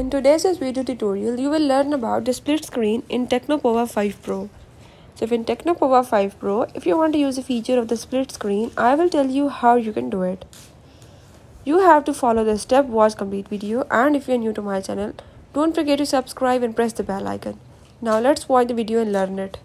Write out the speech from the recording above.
In today's video tutorial, you will learn about the split screen in Tecno 5 Pro. So if in Tecno 5 Pro, if you want to use a feature of the split screen, I will tell you how you can do it. You have to follow the step, watch complete video and if you are new to my channel, don't forget to subscribe and press the bell icon. Now let's watch the video and learn it.